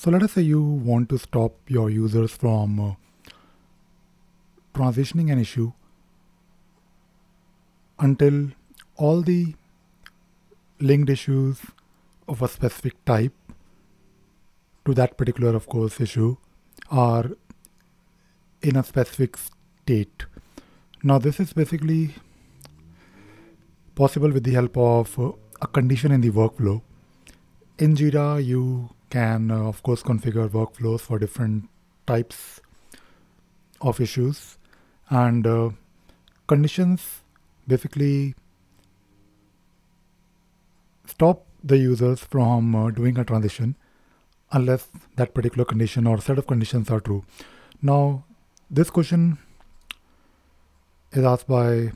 So let us say you want to stop your users from uh, transitioning an issue until all the linked issues of a specific type to that particular, of course, issue are in a specific state. Now, this is basically possible with the help of uh, a condition in the workflow. In Jira, you can, uh, of course, configure workflows for different types of issues, and uh, conditions basically stop the users from uh, doing a transition unless that particular condition or set of conditions are true. Now, this question is asked by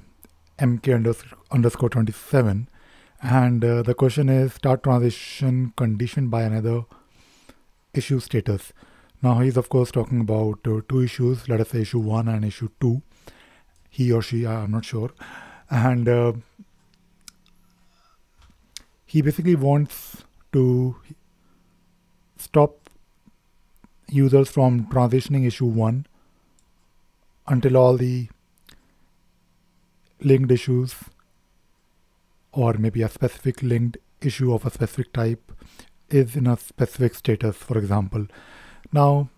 mk underscore 27 and uh, the question is start transition conditioned by another issue status. Now he's of course talking about uh, two issues, let us say issue 1 and issue 2. He or she, I'm not sure. And uh, he basically wants to stop users from transitioning issue 1 until all the linked issues or maybe a specific linked issue of a specific type is in a specific status, for example. Now,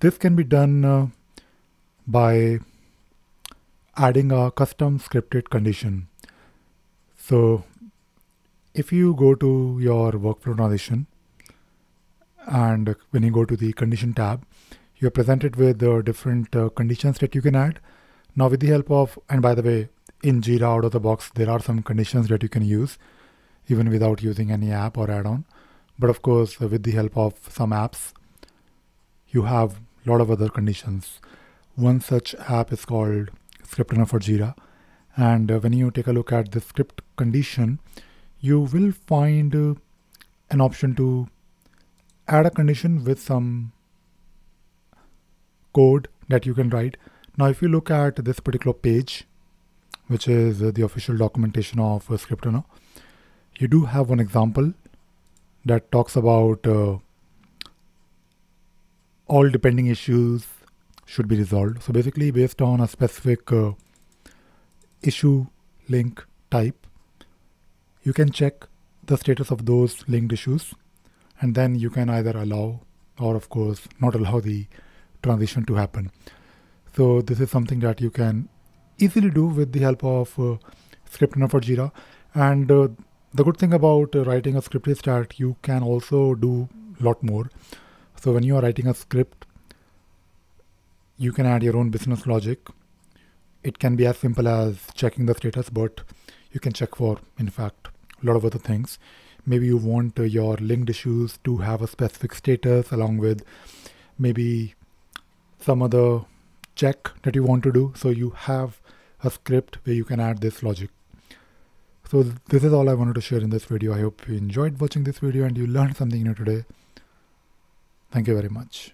this can be done uh, by adding a custom scripted condition. So, if you go to your workflow transition and when you go to the condition tab, you're presented with the different uh, conditions that you can add. Now, with the help of, and by the way, in Jira out of the box, there are some conditions that you can use even without using any app or add-on. But of course, with the help of some apps, you have a lot of other conditions. One such app is called ScriptRunner for Jira. And uh, when you take a look at the script condition, you will find uh, an option to add a condition with some code that you can write. Now, if you look at this particular page, which is the official documentation of uh, Script You do have one example that talks about uh, all depending issues should be resolved. So basically based on a specific uh, issue link type, you can check the status of those linked issues and then you can either allow or of course not allow the transition to happen. So this is something that you can easily do with the help of uh, ScriptRunner for Jira. And uh, the good thing about uh, writing a script is that you can also do a lot more. So when you are writing a script, you can add your own business logic. It can be as simple as checking the status, but you can check for, in fact, a lot of other things. Maybe you want uh, your linked issues to have a specific status along with maybe some other check that you want to do. So you have a script where you can add this logic. So this is all I wanted to share in this video. I hope you enjoyed watching this video and you learned something new today. Thank you very much.